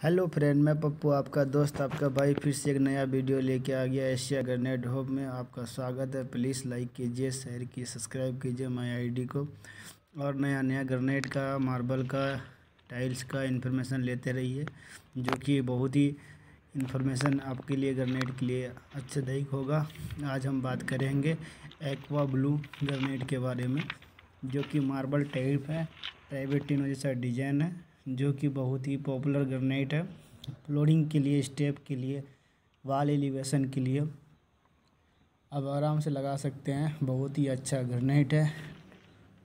Hello friend, मैं पप्पू, आपका दोस्त, आपका भाई फिर से एक नया वीडियो लेके आ गया एशिया गरनेट होप में। आपका स्वागत है। प्लीज़ लाइक कीजिए, शेयर की सब्सक्राइब कीजिए माई आईडी को। और नया नया गरनेट का, मार्बल का, टाइल्स का इन्फॉर्मेशन लेते रहिए, जो कि बहुत ही इन्फॉर्मेशन आपके लिए गरनेट के लिए अच्छादायक होगा। आज हम बात करेंगे एक्वा ब्लू गरनेट के बारे में, जो कि मार्बल टाइप है टाइवेटिनो जैसा डिज़ाइन है। जो कि बहुत ही पॉपुलर ग्रेनाइट है। फ्लोरिंग के लिए स्टेप के लिए वाल एलिवेशन के लिए। अब आराम से लगा सकते हैं। बहुत ही अच्छा ग्रेनाइट है।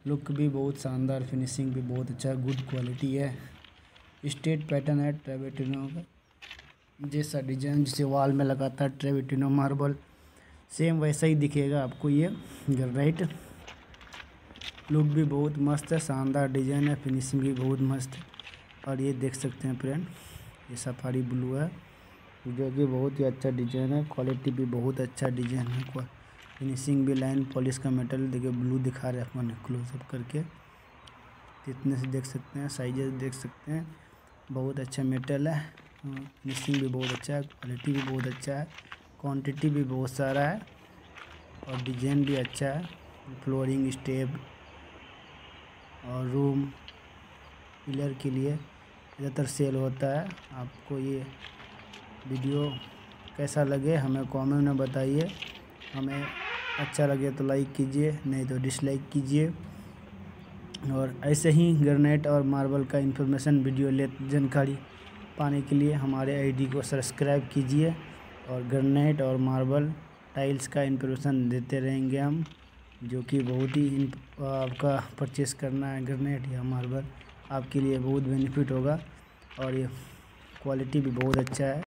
लुक भी बहुत शानदार फिनिशिंग भी बहुत अच्छा गुड क्वालिटी है। स्टेट पैटर्न है ट्रेवेटिनो का। जैसा डिज़ाइन जिसे वॉल में लगाता है ट्रेवेटिनो मार्बल सेम वैसा ही दिखेगा आपको ये ग्रेनाइट लुक भी बहुत मस्त है, शानदार डिज़ाइन है फिनिशिंग भी बहुत मस्त है। और ये देख सकते हैं फ्रेंड, ये सफारी ब्लू है, जो कि बहुत ही अच्छा डिज़ाइन है, क्वालिटी भी बहुत अच्छा डिज़ाइन है फिनिशिंग भी लाइन, पॉलिश का मेटल, देखिए ब्लू दिखा रहे हैं अपन क्लोजअप करके। इतने से देख सकते हैं साइजेस देख सकते हैं, बहुत अच्छा मेटल है फिनिशिंग भी बहुत अच्छा है क्वालिटी भी बहुत अच्छा है क्वांटिटी भी बहुत सारा है, और डिज़ाइन भी अच्छा है फ्लोरिंग स्टेप और रूम पिलर के लिए। ज़्यादातर सेल होता है। आपको ये वीडियो कैसा लगे हमें कमेंट में बताइए। हमें अच्छा लगे तो लाइक कीजिए, नहीं तो डिसलाइक कीजिए। और ऐसे ही ग्रेनाइट और मार्बल का इन्फॉर्मेशन, वीडियो ले जानकारी पाने के लिए हमारे आईडी को सब्सक्राइब कीजिए। और ग्रेनाइट और मार्बल टाइल्स का इन्फॉर्मेशन देते रहेंगे हम, जो कि बहुत ही आपका परचेस करना है ग्रेनाइट या मार्बल। आपके लिए बहुत बेनिफिट होगा और ये क्वालिटी भी बहुत अच्छा है।